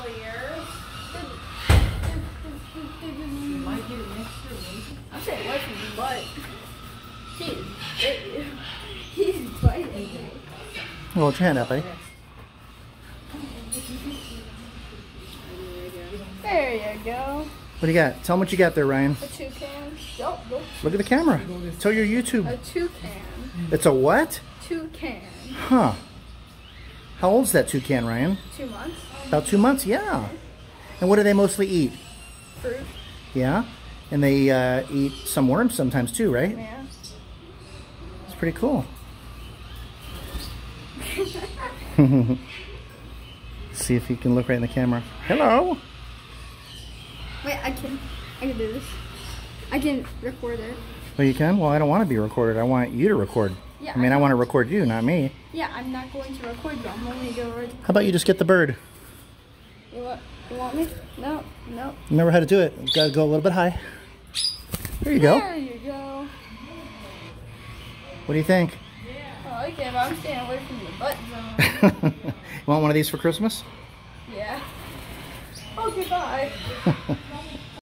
couple of years. You might get it next year, maybe. I'm saying away from you, but he's He's biting me. Hold your hand up, buddy. There you go. What do you got? Tell them what you got there, Ryan. A toucan. Nope, nope. Look at the camera. Tell your YouTube. A toucan. It's a what? Toucan. Huh. How old's that toucan, Ryan? Two months. About two months? Yeah. And what do they mostly eat? Fruit. Yeah. And they uh, eat some worms sometimes too, right? Yeah. It's pretty cool. See if you can look right in the camera. Hello. Wait, I can. I can do this. I can record it. Well, you can? Well, I don't want to be recorded. I want you to record. Yeah. I mean, I want to record you, not me. Yeah, I'm not going to record you. I'm only going to. record. How about you just get the bird? You want? You want me? No. No. Remember how to do it. Got to go a little bit high. There you go. There you go. What do you think? I like it, but I'm staying away from the butt zone. you want one of these for Christmas? yeah. Oh, okay, bye.